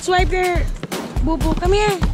Let's wipe your boo-boo. Come here.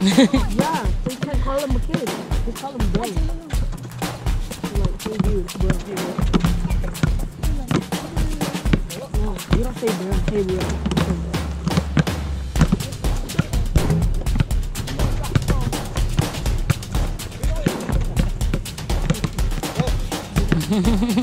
yeah, so you can't call him a kid. Just call him bro. Like, hey dude, bro, hey bro. No, you don't say bro, hey bro. Hey,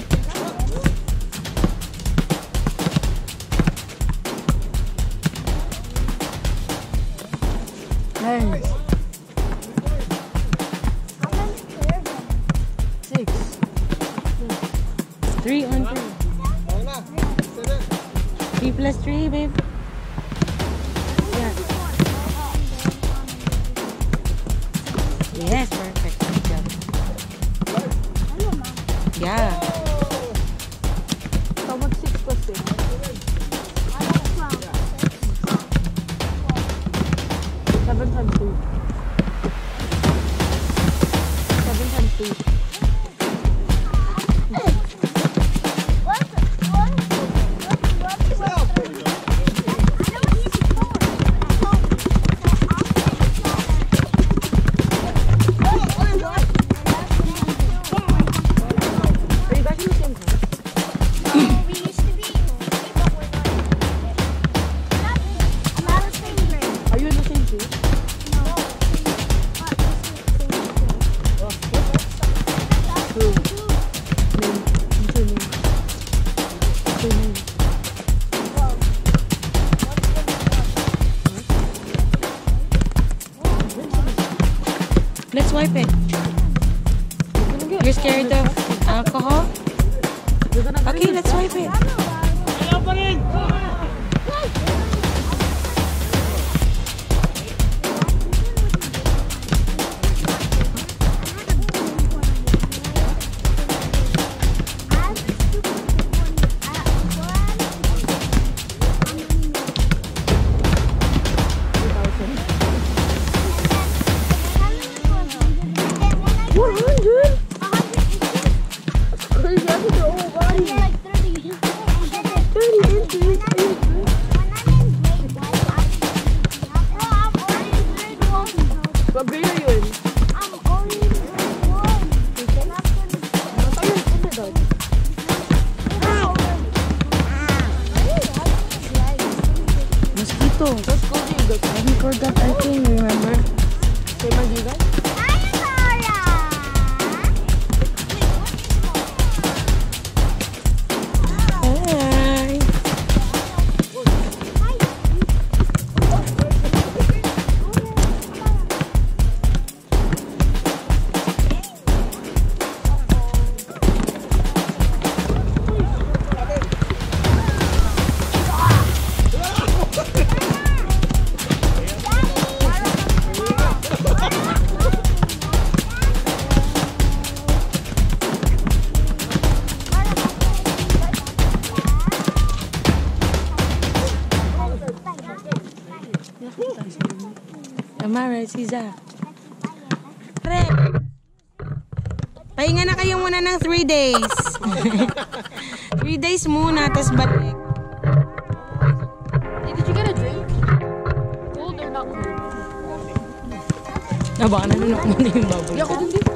Just go I can remember. Say, Siza. Pre. Pahinga na kayo muna ng 3 days. 3 days muna, tas balik. Hey, did you get a drink? Cold or not cold? Na baka nanunok mo na yung baboy. Hindi ako din din.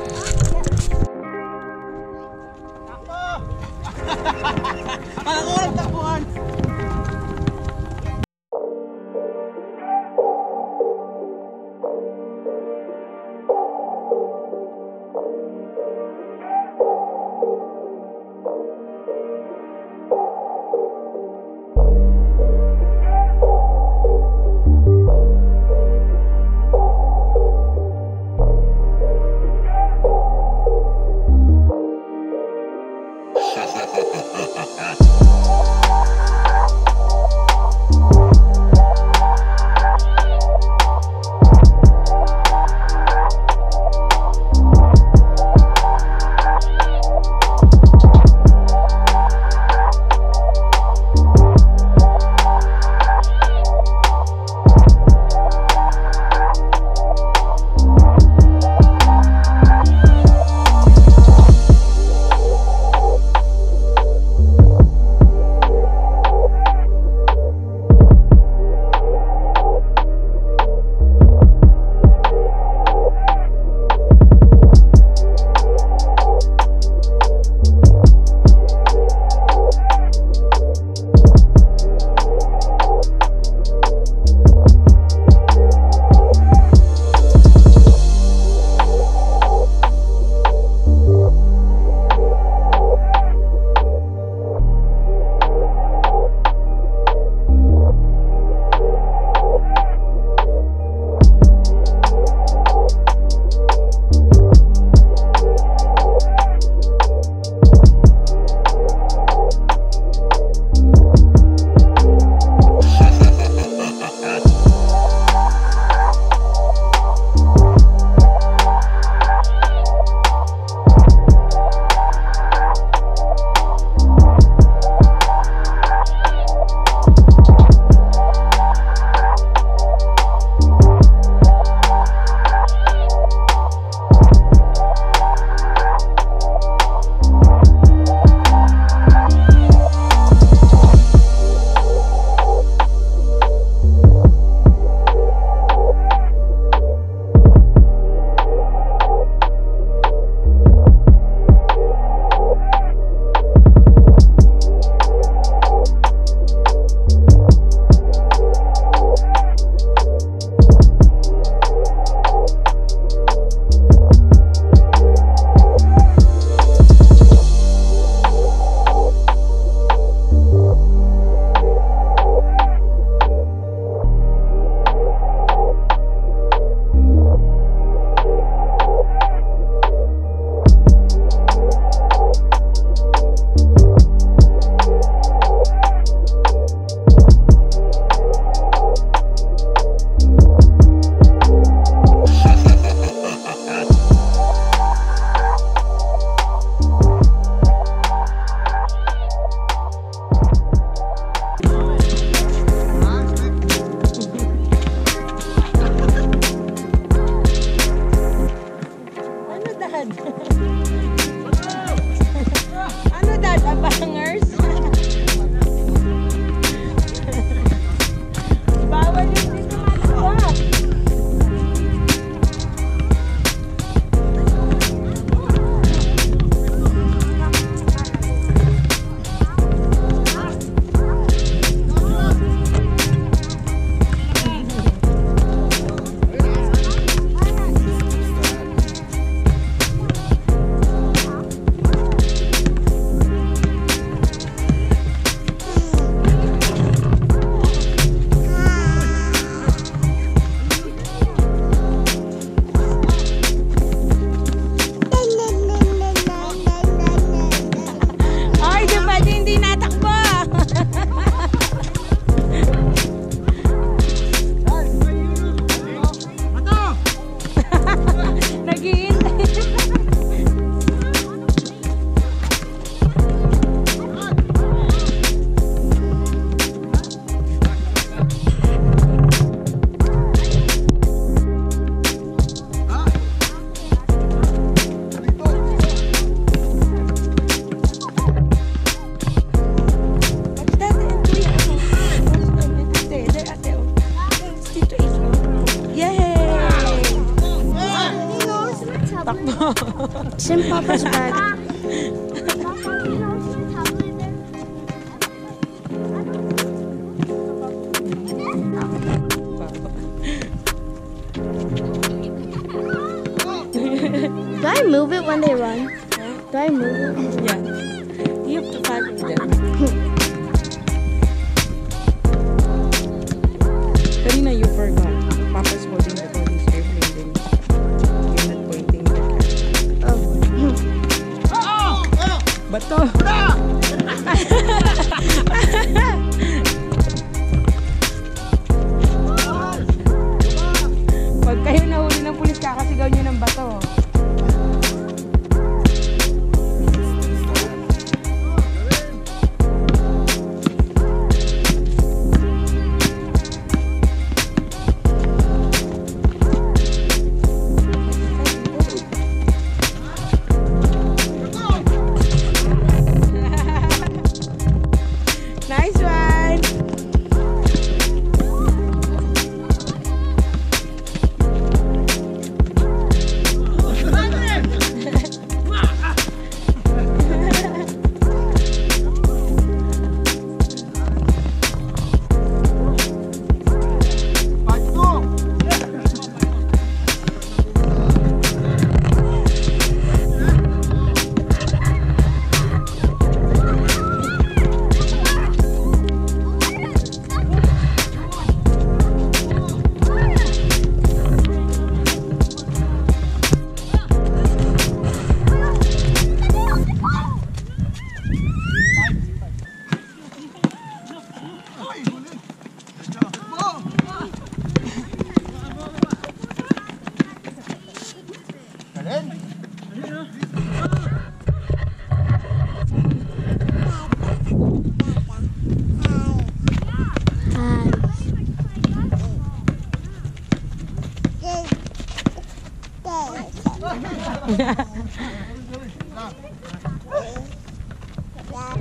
Yeah.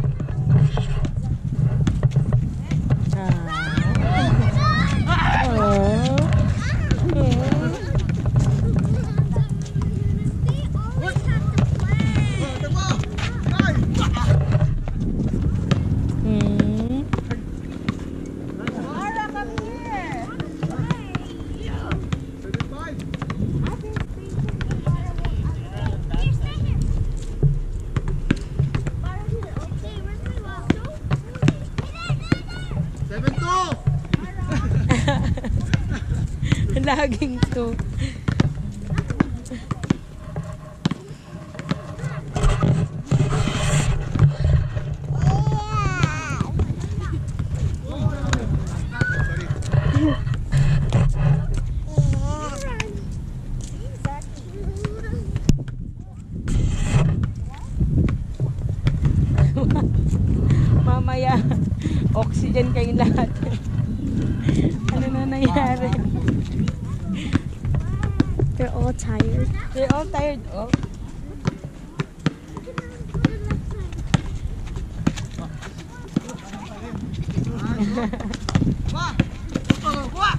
lagi 快快快快。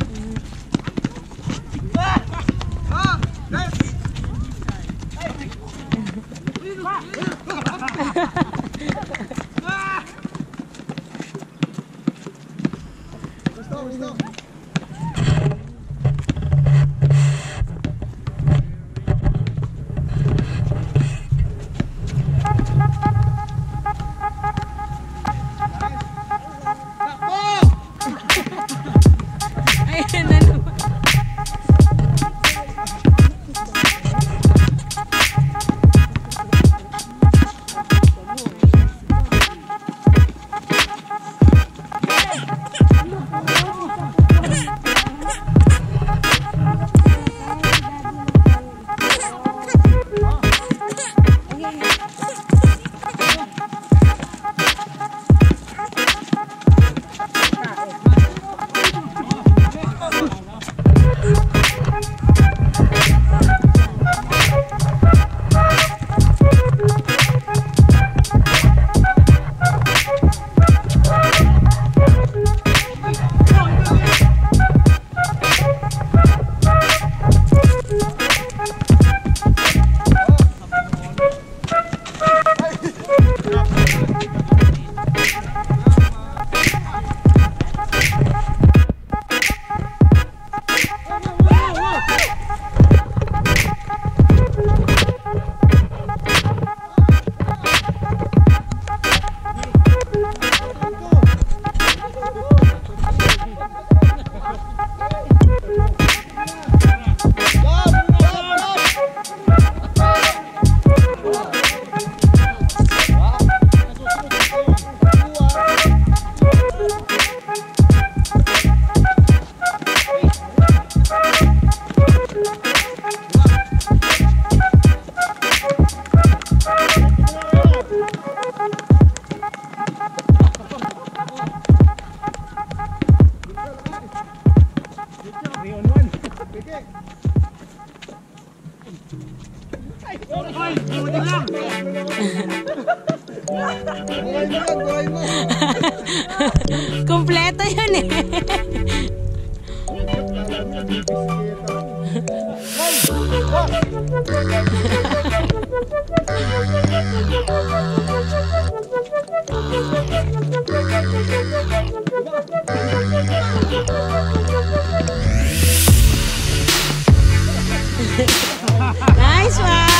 Nice one!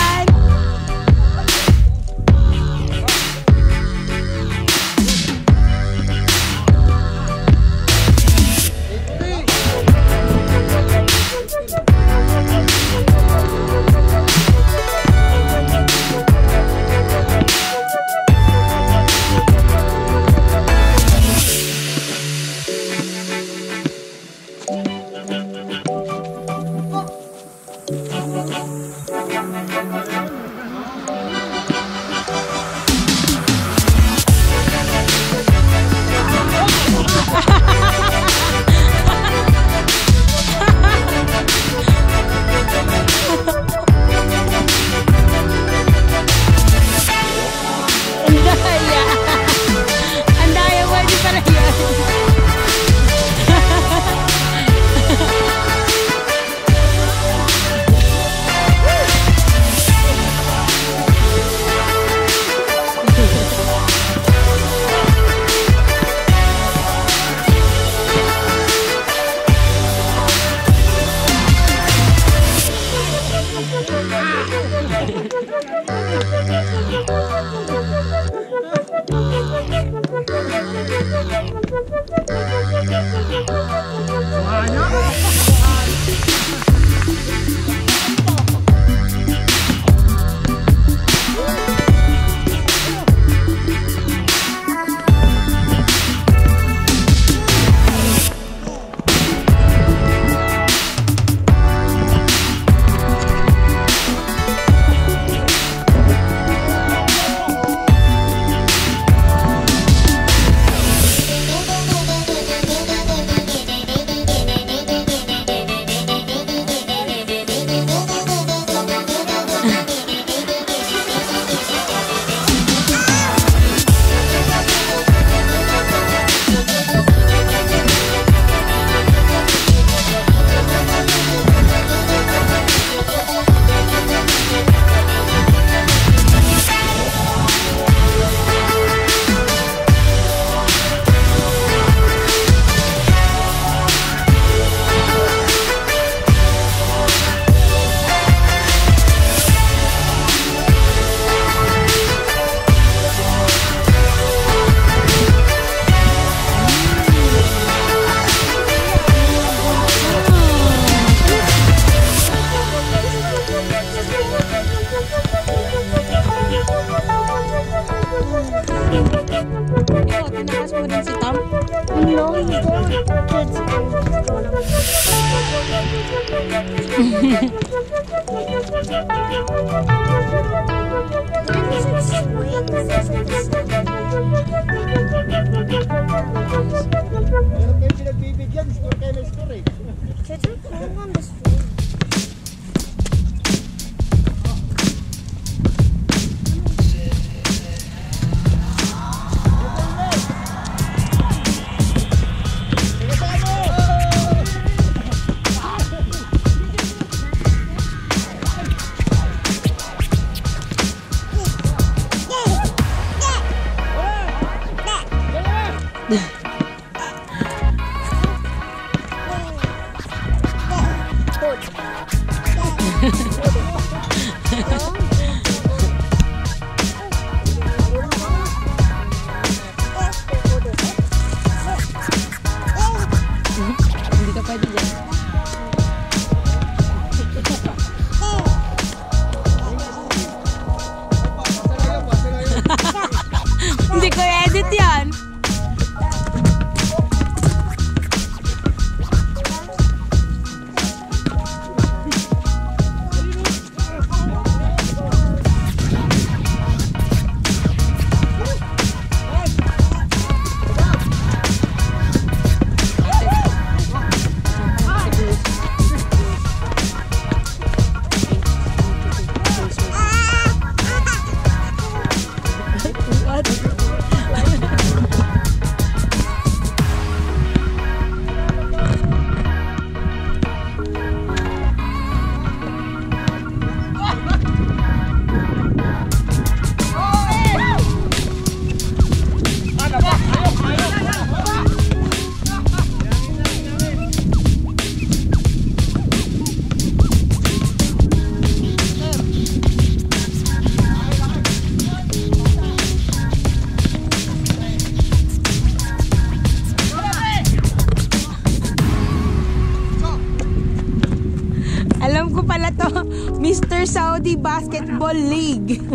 Basketball League.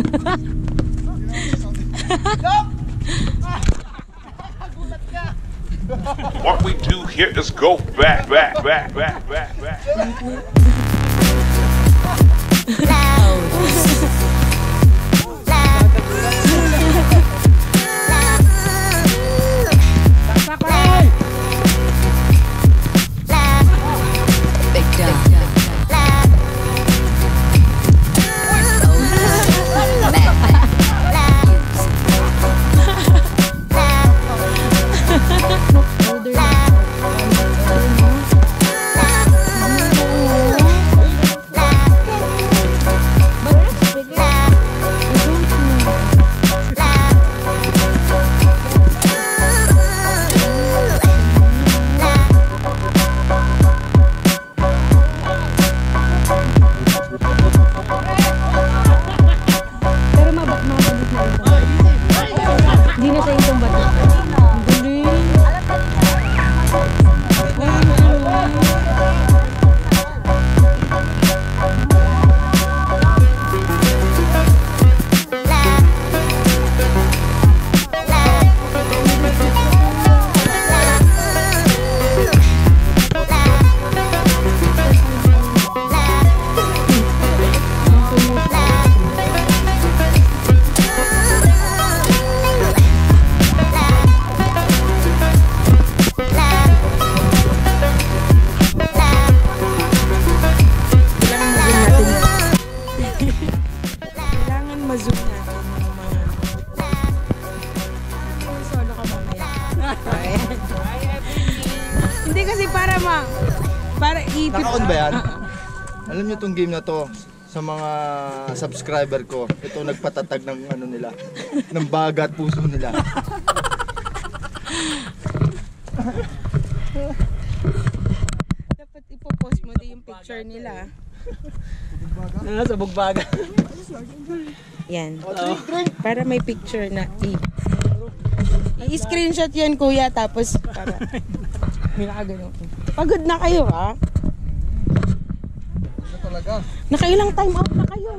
What we do here is go back, back, back, back, back, back. Pero Alam niyo tong game na to, sa mga subscriber ko, ito nagpatatag ng ano nila, ng baga at puso nila. Dapat ipopost mo din yung picture nila. Ah, sa bugbaga. Yan. Para may picture na i... I-screenshot yan kuya tapos para... May nakagano. Pagod na kayo ha? Ito talaga. Nakailang time out na kayo.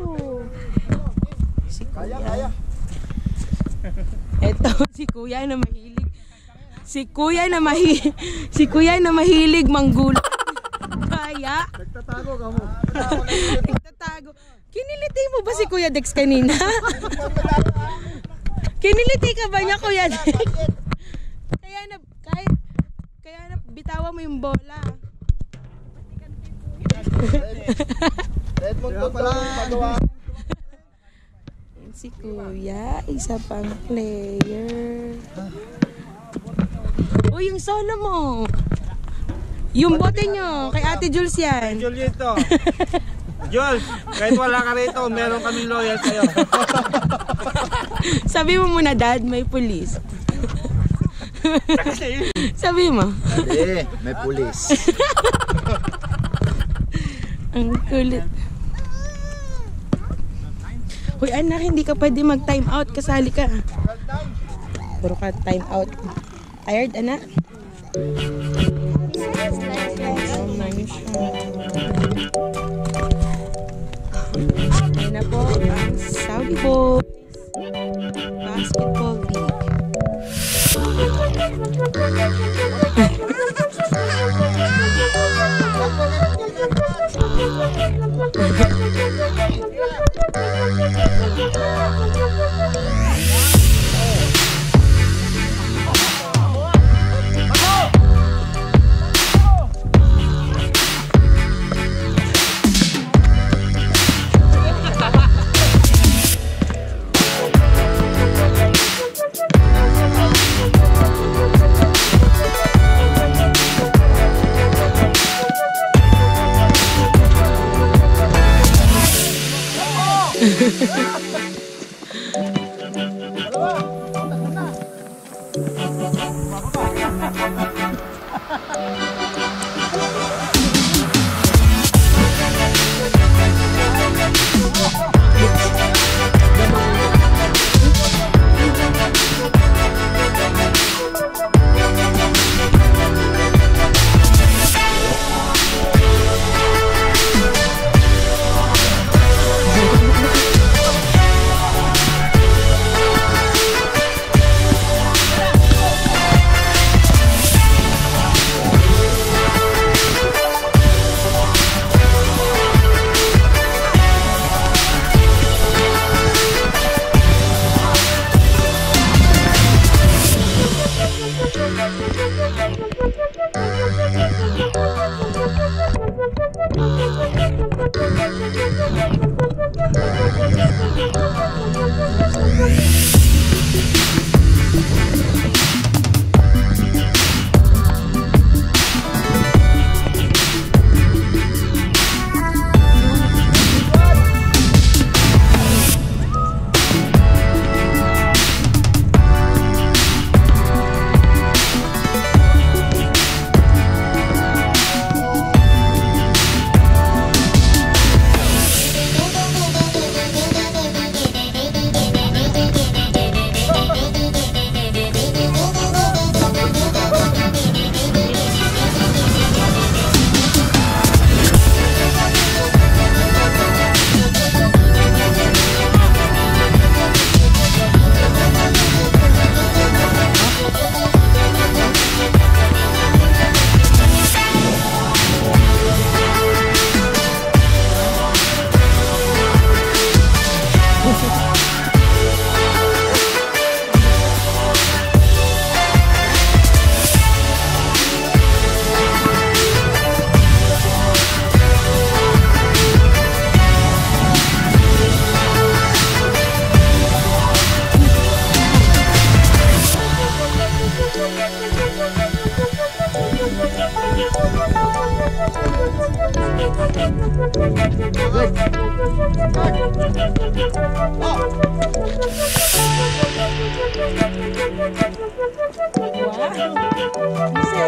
Si Kaya, kuya. kaya. Eto, si kuya na mahilig. Si kuya na mahilig. Si kuya na mahilig manggulo. Kaya, Nagtatago ka mo. nagtatago. Kiniliti mo ba si Kuya Dex kanina? Kiniliti ka ba niya Kuya Dex? Kaya na, kahit, kaya na, bitawa mo yung bola. Edmond to pala magawa. Yan Si Kuya, isa pang player. O, yung solo mo. Yung bote nyo, kay Ate Jules yan. Julito. Jules, kahit wala ka rito, meron kaming loyal sa'yo. Sabi mo muna, Dad, may pulis. Sabi mo. Eh, may pulis. Ang kulit. Hoy anak, hindi ka pwede mag-time out. Kasali ka. Puro ka time out. Tired anak? Ayan na po ang Saudi Boys Basketball League. Thank. Oh, my God.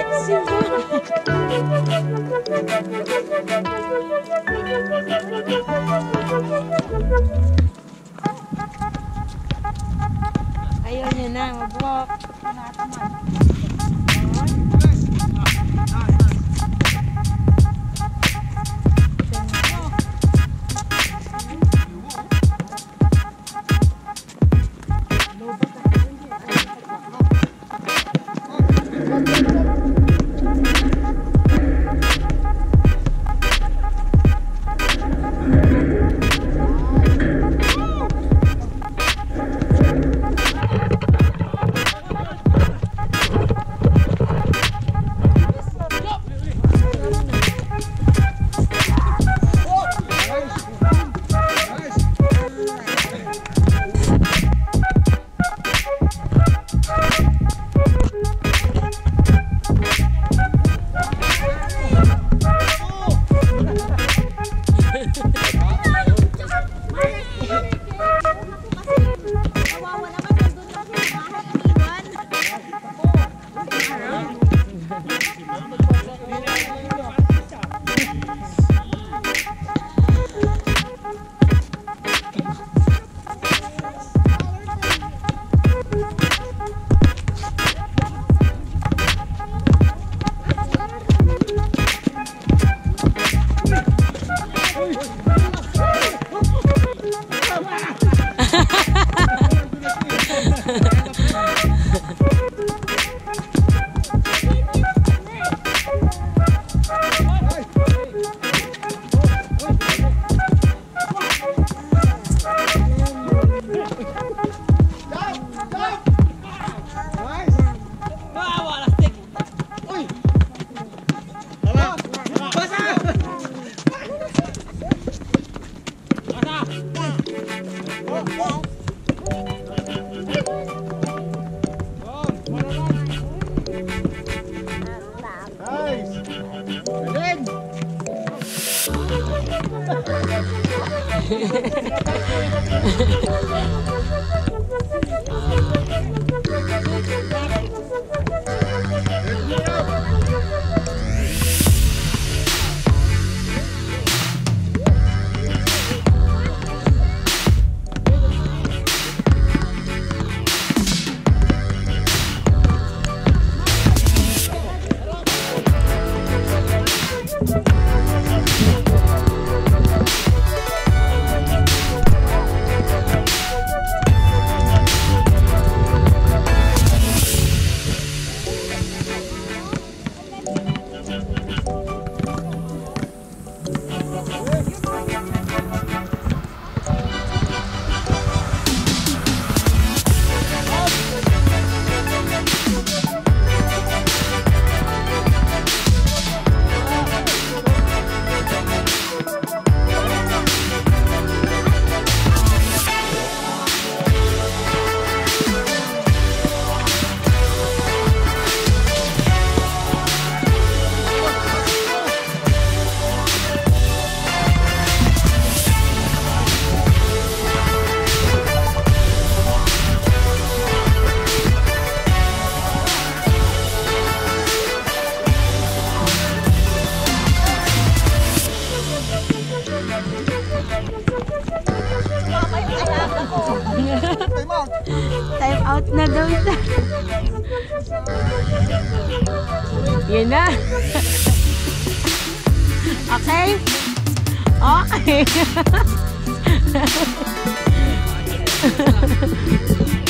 Mo. Okay? Okay.